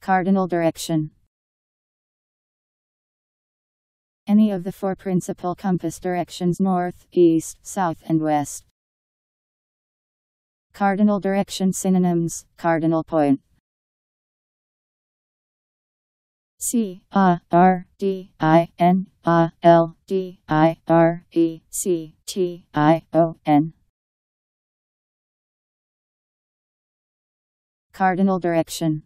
Cardinal direction. Any of the four principal compass directions north, east, south, and west. Cardinal direction synonyms Cardinal point. C A R D I N A L D I R E C T I O N Cardinal direction